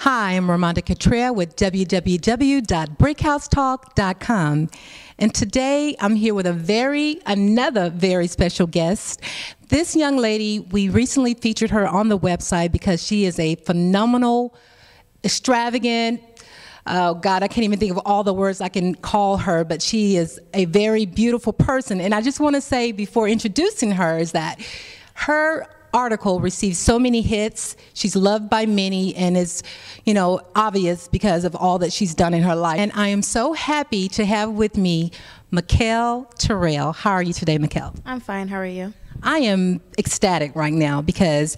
Hi, I'm Ramonda Cutrer with www.brickhousetalk.com. And today I'm here with a very, another very special guest. This young lady, we recently featured her on the website because she is a phenomenal, extravagant, Oh God, I can't even think of all the words I can call her, but she is a very beautiful person. And I just want to say before introducing her is that her article received so many hits. She's loved by many and is, you know, obvious because of all that she's done in her life. And I am so happy to have with me Mykale Terrell. How are you today, Mykale? I'm fine. How are you? I am ecstatic right now because,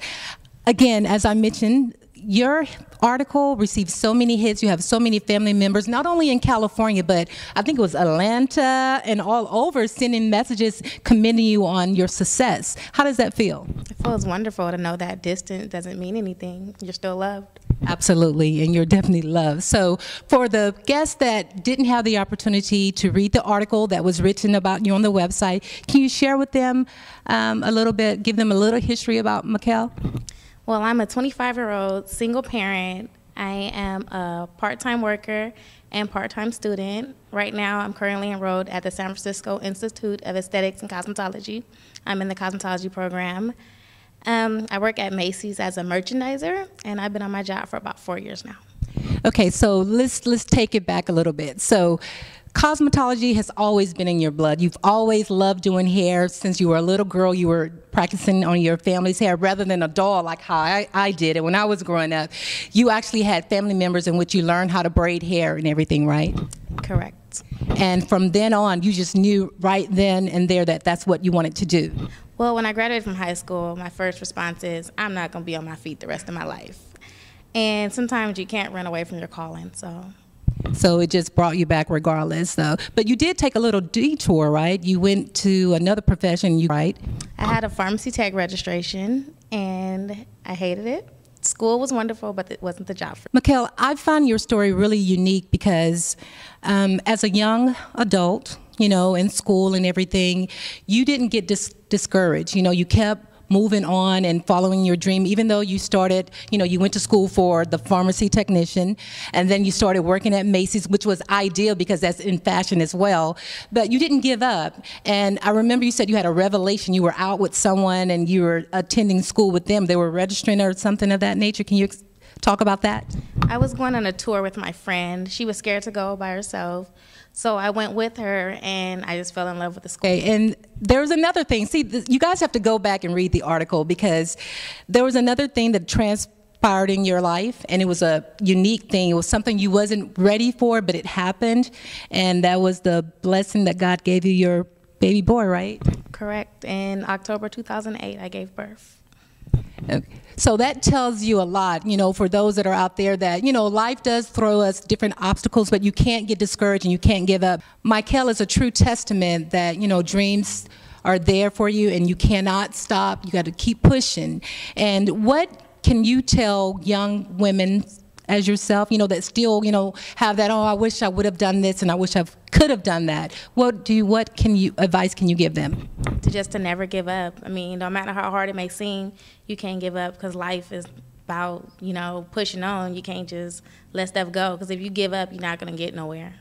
again, as I mentioned, your article received so many hits. You have so many family members, not only in California, but I think it was Atlanta and all over sending messages commending you on your success. How does that feel? It feels wonderful to know that distance doesn't mean anything. You're still loved. Absolutely, and you're definitely loved. So, for the guests that didn't have the opportunity to read the article that was written about you on the website, can you share with them um, a little bit, give them a little history about Mykale? Well, I'm a 25 year old single parent. I am a part time worker and part time student. Right now, I'm currently enrolled at the San Francisco Institute of Aesthetics and Cosmetology. I'm in the cosmetology program. Um, I work at Macy's as a merchandiser, and I've been on my job for about four years now. Okay, so let's let's take it back a little bit. So cosmetology has always been in your blood. You've always loved doing hair since you were a little girl. You were practicing on your family's hair rather than a doll like how I, I did it when I was growing up. You actually had family members in which you learned how to braid hair and everything, right? Correct. And from then on, you just knew right then and there that that's what you wanted to do. Well, when I graduated from high school, my first response is, I'm not going to be on my feet the rest of my life. And sometimes you can't run away from your calling, so so it just brought you back regardless. So, but you did take a little detour, right? You went to another profession, you right? I had a pharmacy tech registration, and I hated it. School was wonderful, but it wasn't the job for me. Mykale, I find your story really unique because um, as a young adult, you know, in school and everything, you didn't get dis- discouraged. You know, you kept moving on and following your dream, even though you started, you know, you went to school for the pharmacy technician, and then you started working at Macy's, which was ideal because that's in fashion as well. But you didn't give up. And I remember you said you had a revelation. You were out with someone and you were attending school with them. They were registering or something of that nature. Can you talk about that? I was going on a tour with my friend. She was scared to go by herself. So I went with her, and I just fell in love with the school. Okay, and there was another thing. See, you guys have to go back and read the article because there was another thing that transpired in your life, and it was a unique thing. It was something you wasn't ready for, but it happened, and that was the blessing that God gave you your baby boy, right? Correct. In October 2008, I gave birth. So that tells you a lot, you know, for those that are out there that, you know, life does throw us different obstacles, but you can't get discouraged and you can't give up. Michael is a true testament that, you know, dreams are there for you and you cannot stop. You got to keep pushing. And what can you tell young women as yourself, you know, that still, you know, have that, oh, I wish I would have done this and I wish I could have done that. What do you, what can you, advice can you give them? To just to never give up. I mean, no matter how hard it may seem, you can't give up because life is about, you know, pushing on. You can't just let stuff go because if you give up, you're not going to get nowhere.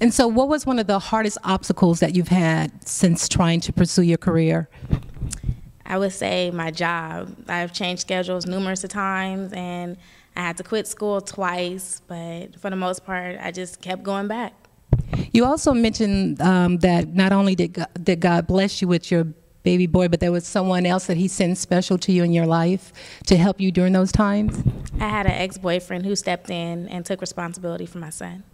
And so, what was one of the hardest obstacles that you've had since trying to pursue your career? I would say my job. I've changed schedules numerous times and I had to quit school twice, but for the most part, I just kept going back. You also mentioned um, that not only did God, did God bless you with your baby boy, but there was someone else that He sent special to you in your life to help you during those times? I had an ex boyfriend who stepped in and took responsibility for my son.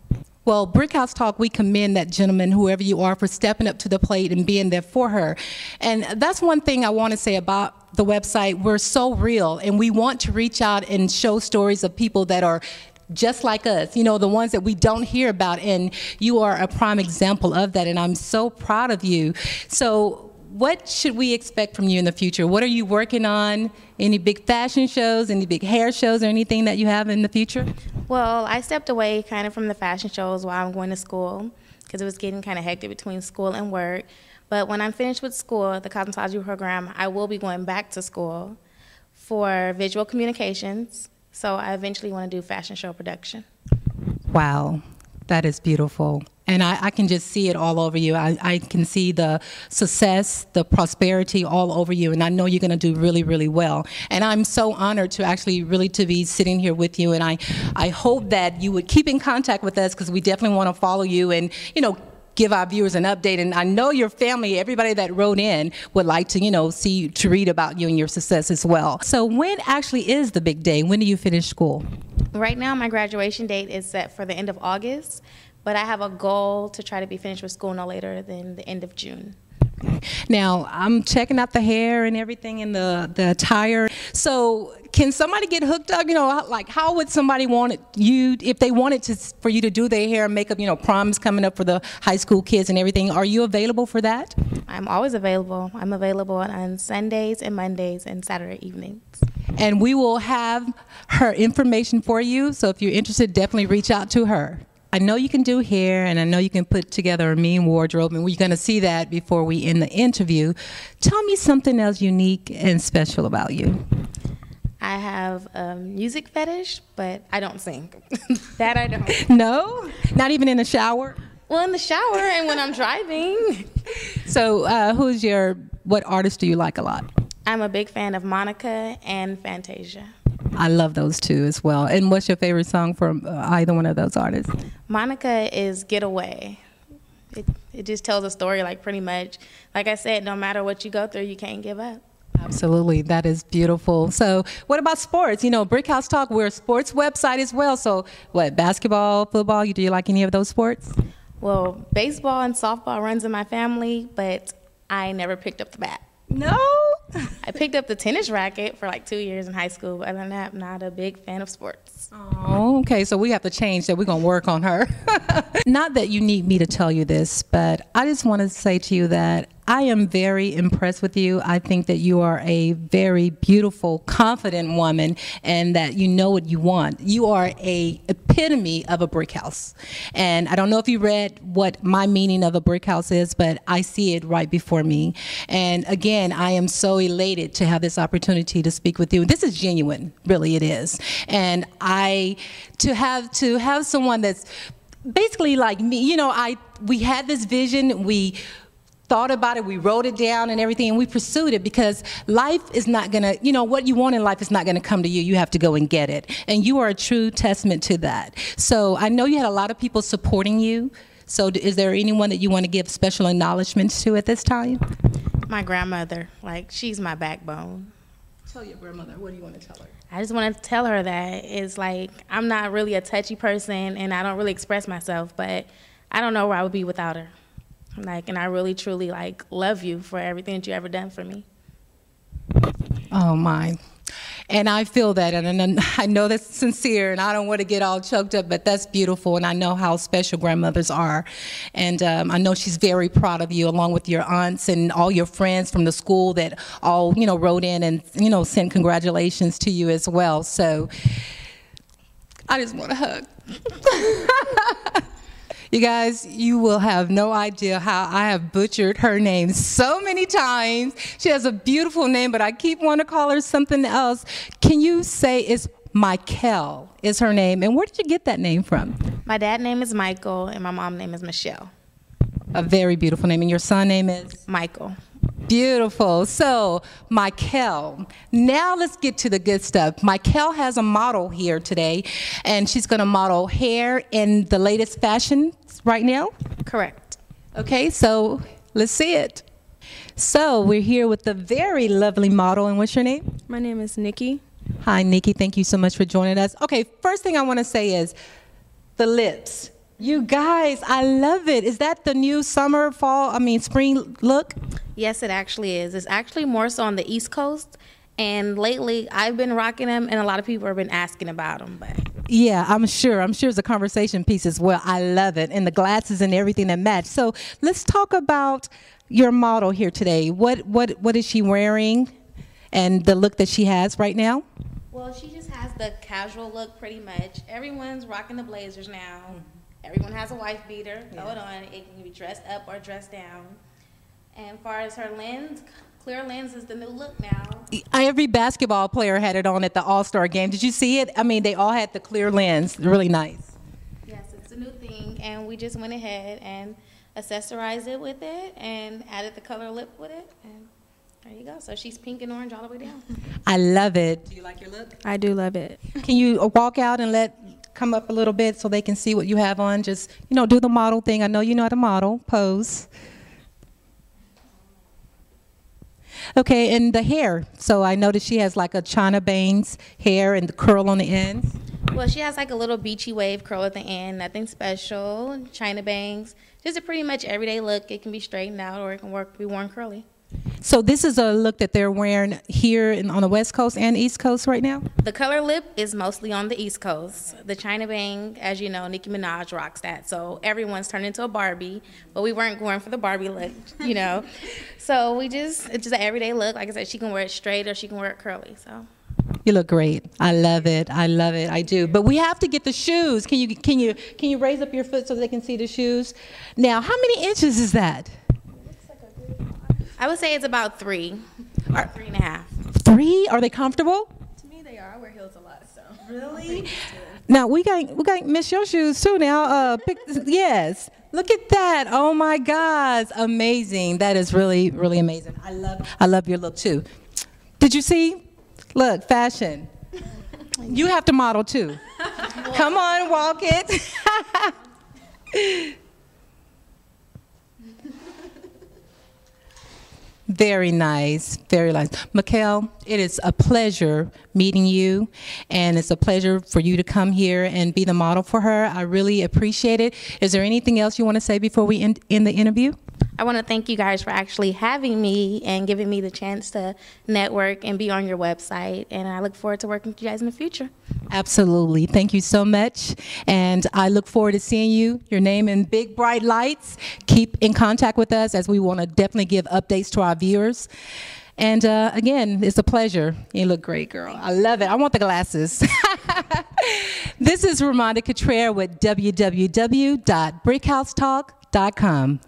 Well, Brickhouse Talk, we commend that gentleman, whoever you are, for stepping up to the plate and being there for her. And that's one thing I want to say about the website. We're so real, and we want to reach out and show stories of people that are just like us, you know, the ones that we don't hear about. And you are a prime example of that, and I'm so proud of you. So, what should we expect from you in the future? What are you working on? Any big fashion shows, any big hair shows, or anything that you have in the future? Well, I stepped away kind of from the fashion shows while I'm going to school because it was getting kind of hectic between school and work. But when I'm finished with school, the cosmetology program, I will be going back to school for visual communications So I eventually want to do fashion show production. Wow, that is beautiful. And I, I, can just see it all over you. I, I, can see the success, the prosperity all over you, and I know you're going to do really, really well. And I'm so honored to actually really to be sitting here with you. And I, I hope that you would keep in contact with us because we definitely want to follow you and you know give our viewers an update. And I know your family, everybody that wrote in, would like to, you know, see to read about you and your success as well. So when actually is the big day? When do you finish school? Right now, my graduation date is set for the end of August, but I have a goal to try to be finished with school no later than the end of June. Now I'm checking out the hair and everything in the the attire. So can somebody get hooked up? You know, like how would somebody want it, you if they wanted to for you to do their hair and makeup? You know, proms coming up for the high school kids and everything. Are you available for that? I'm always available. I'm available on Sundays and Mondays and Saturday evenings. And we will have her information for you. So if you're interested, definitely reach out to her. I know you can do hair and I know you can put together a mean wardrobe, and we're going to see that before we end the interview. Tell me something else unique and special about you. I have a music fetish, but I don't sing. that I don't. No? Not even in the shower? Well, in the shower and when I'm driving. So, uh, who's your, what artist do you like a lot? I'm a big fan of Monica and Fantasia. I love those two as well. And what's your favorite song from uh, either one of those artists? Monica is Get Away. It, it just tells a story, like pretty much. Like I said, no matter what you go through, you can't give up. Absolutely, that is beautiful. So, what about sports? You know, Brickhouse Talk, we're a sports website as well. So, what basketball, football? You do you like any of those sports? Well, baseball and softball runs in my family, but I never picked up the bat. No. I picked up the tennis racket for like two years in high school, but other than that, I'm not a big fan of sports. Oh, okay. So we have to change that. We're going to work on her. not that you need me to tell you this, but I just want to say to you that I am very impressed with you. I think that you are a very beautiful, confident woman and that you know what you want. You are a epitome of a brick house. And I don't know if you read what my meaning of a brick house is, but I see it right before me. And again, I am so elated to have this opportunity to speak with you. This is genuine, really it is. And I to have to have someone that's basically like me, you know, I we had this vision, we thought about it, we wrote it down and everything, and we pursued it because life is not gonna, you know, what you want in life is not gonna come to you. You have to go and get it. And you are a true testament to that. So I know you had a lot of people supporting you. So is there anyone that you want to give special acknowledgments to at this time? My grandmother, like she's my backbone. Tell your grandmother, what do you want to tell her? I just want to tell her that it's like I'm not really a touchy person and I don't really express myself, but I don't know where I would be without her. Like, and I really truly like love you for everything that you ever done for me. Oh my. And I feel that, and I know that's sincere, and I don't want to get all choked up, but that's beautiful, and I know how special grandmothers are. And um, I know she's very proud of you, along with your aunts and all your friends from the school that all, you know, wrote in and, you know, sent congratulations to you as well. So I just want to hug. You guys, you will have no idea how I have butchered her name so many times. She has a beautiful name, but I keep wanting to call her something else. Can you say it's Michael is her name, and where did you get that name from? My dad name is Michael, and my mom name is Michelle. A very beautiful name, and your son name is Michael. Beautiful. So, Michael, now let's get to the good stuff. Michael has a model here today, and she's going to model hair in the latest fashion right now? Correct. Okay, so let's see it. So we're here with the very lovely model, and what's your name? My name is Nikki. Hi, Nikki. Thank you so much for joining us. Okay, first thing I want to say is the lips. You guys, I love it. Is that the new summer, fall, I mean, spring look? Yes, it actually is. It's actually more so on the East Coast. And lately, I've been rocking them, and a lot of people have been asking about them. But yeah, I'm sure. I'm sure it's a conversation piece as well. I love it, and the glasses and everything that match. So let's talk about your model here today. What what what is she wearing, and the look that she has right now? Well, she just has the casual look, pretty much. Everyone's rocking the blazers now. Everyone has a wife beater. Yeah. Throw it on. It can be dressed up or dressed down. And as far as her lens, Clear lens is the new look now. Every basketball player had it on at the All Star game. Did you see it? I mean, they all had the clear lens. Really nice. Yes, it's a new thing, and we just went ahead and accessorized it with it and added the color lip with it. And there you go. So she's pink and orange all the way down. I love it. Do you like your look? I do love it. Can you walk out and let come up a little bit so they can see what you have on? Just you know, do the model thing. I know you know how to model. Pose. Okay, and the hair. So I noticed she has like a China Bangs hair and the curl on the ends. Well, she has like a little beachy wave curl at the end, nothing special. China bangs, just a pretty much everyday look. It can be straightened out or it can work be worn curly. So this is a look that they're wearing here in, on the West Coast and East Coast right now. The color lip is mostly on the East Coast. The China Bang, as you know, Nicki Minaj rocks that. So everyone's turned into a Barbie, but we weren't going for the Barbie look, you know. so we just it's just an everyday look. Like I said, she can wear it straight or she can wear it curly. So. You look great. I love it. I love it. I do. But we have to get the shoes. Can you can you can you raise up your foot so they can see the shoes? Now, how many inches is that? I would say it's about three, or three and a half. Three? Are they comfortable? To me, they are. I wear heels a lot, so. Really? Now we got we got miss your shoes too. Now, uh, pick, yes. Look at that! Oh my God, amazing! That is really really amazing. I love I love your look too. Did you see? Look, fashion. You have to model too. Come on, walk it. Very nice, very nice. Mykale, it is a pleasure meeting you, and it's a pleasure for you to come here and be the model for her. I really appreciate it. Is there anything else you want to say before we end, end the interview? I want to thank you guys for actually having me and giving me the chance to network and be on your website. And I look forward to working with you guys in the future. Absolutely. Thank you so much. And I look forward to seeing you, your name in big, bright lights. Keep in contact with us as we want to definitely give updates to our viewers. And uh, again, it's a pleasure. You look great, girl. I love it. I want the glasses. this is Ramonda Cutrer with www.brickhousetalk.com.